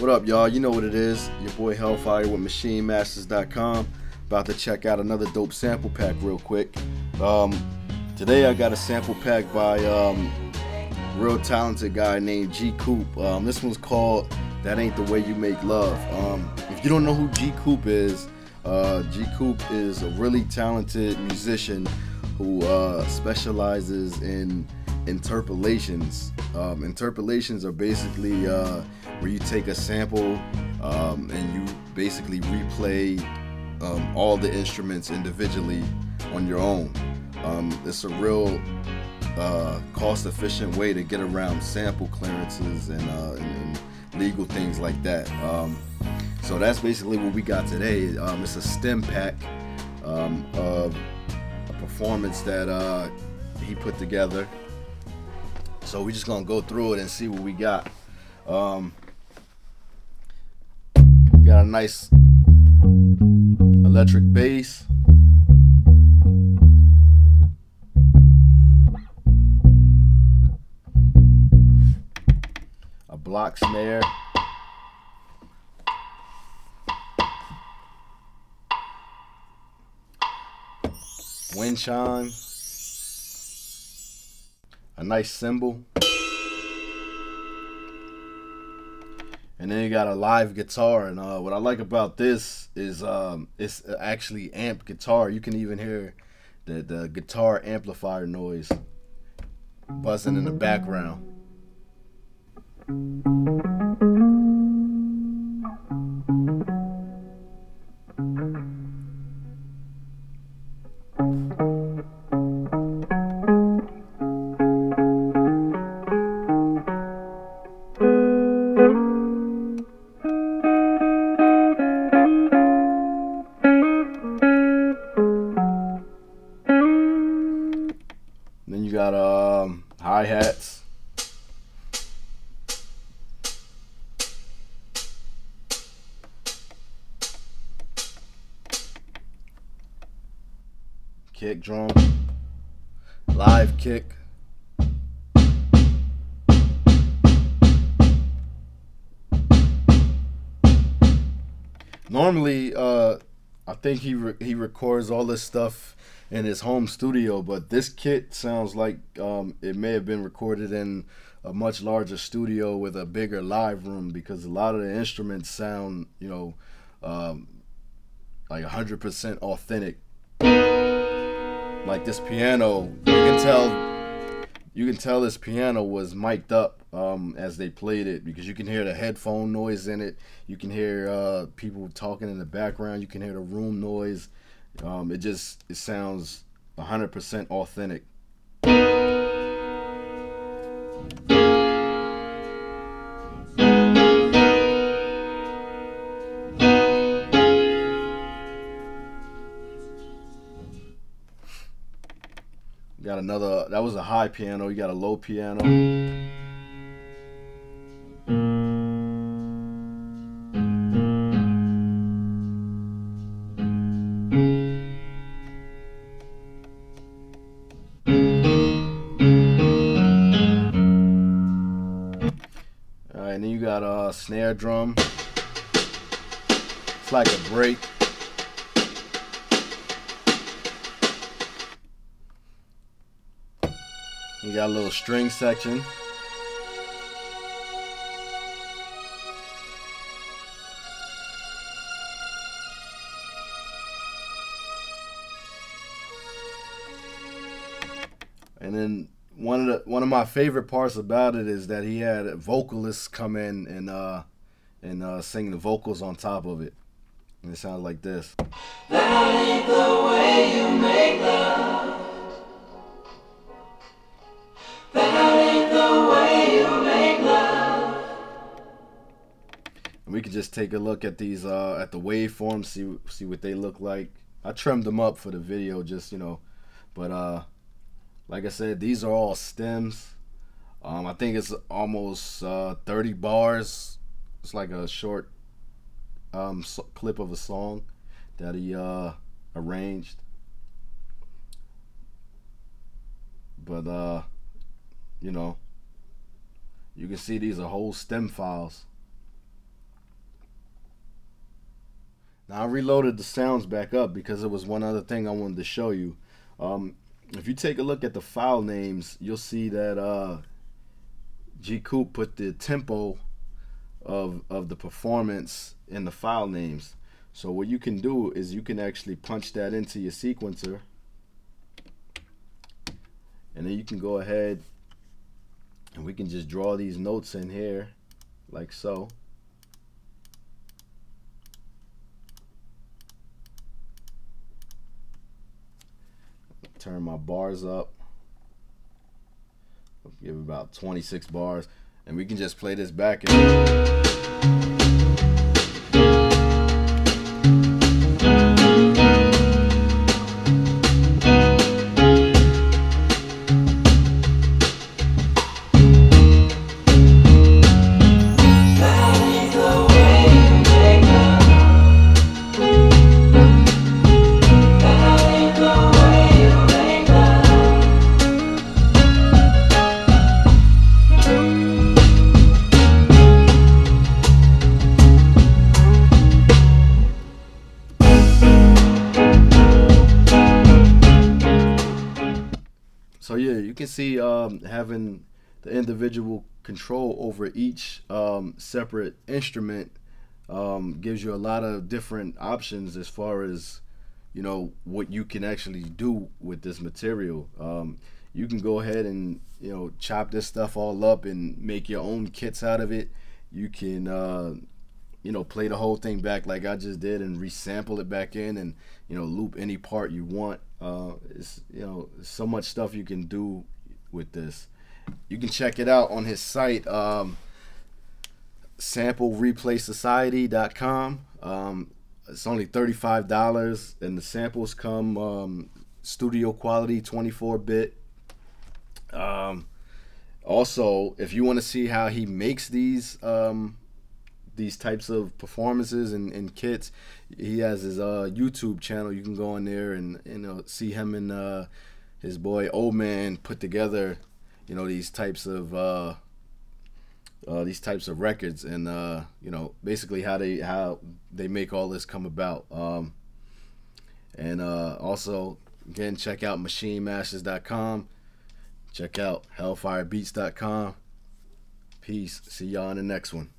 What up, y'all? You know what it is. Your boy Hellfire with MaschineMasters.com. About to check out another dope sample pack real quick. Um, today I got a sample pack by um, real talented guy named G Koop. Um, this one's called That Ain't the Way You Make Love. Um, if you don't know who G Koop is, uh, G Koop is a really talented musician who uh, specializes in interpolations. Um, interpolations are basically uh, where you take a sample um, and you basically replay um, all the instruments individually on your own. Um, it's a real uh, cost-efficient way to get around sample clearances and, uh, and, and legal things like that. Um, so that's basically what we got today. Um, it's a stem pack of a performance that uh, he put together. So we're just gonna go through it and see what we got. Um, we got a nice electric bass. A block snare. Wind chime. A nice cymbal. and then you got a live guitar and uh, what i like about this is um, it's actually amp guitar you can even hear the, the guitar amplifier noise buzzing in the background Then you got um, hi hats. Kick drum. Live kick. Normally, uh, I think he re- he records all this stuff in his home studio, but this kit sounds like um, it may have been recorded in a much larger studio with a bigger live room because a lot of the instruments sound, you know, um, like 100% authentic. Like this piano, you can tell you can tell this piano was mic'd up um, as they played it because you can hear the headphone noise in it. You can hear uh, people talking in the background. You can hear the room noise. Um, it just it sounds 100% authentic. Another. That was a high piano. You got a low piano. All right, and then you got a snare drum. It's like a break. You got a little string section. And then one of the one of my favorite parts about it is that he had vocalists come in and uh and uh sing the vocals on top of it. And it sounds like this. And we could just take a look at these uh at the waveforms, see see what they look like. I trimmed them up for the video just, you know, but uh like I said, these are all stems. Um I think it's almost uh 30 bars. It's like a short um so- clip of a song that he uh arranged. But uh you know, you can see these are whole stem files. Now I reloaded the sounds back up because it was one other thing I wanted to show you. Um, if you take a look at the file names, you'll see that uh, put the tempo of of the performance in the file names. So what you can do is you can actually punch that into your sequencer, and then you can go ahead and we can just draw these notes in here like so. Turn my bars up. give about 26 bars, and we can just play this back. so yeah, you can see um, having the individual control over each um, separate instrument um, gives you a lot of different options as far as you know what you can actually do with this material. Um, you can go ahead and you know chop this stuff all up and make your own kits out of it. You can uh, you know play the whole thing back like I just did and resample it back in and you know loop any part you want. Uh, it's you know so much stuff you can do with this. You can check it out on his site, um, samplereplaysociety.com. Um, it's only $35 and the samples come um, studio quality 24 bit. Um, also, if you want to see how he makes these um, these types of performances and, and kits. He has his uh, YouTube channel. You can go in there and you know see him and uh, his boy Old Man put together, you know, these types of uh, uh, these types of records and uh, you know basically how they how they make all this come about. Um, and uh, also again check out maschinemasters.com. Check out hellfirebeats.com. Peace. See y'all in the next one.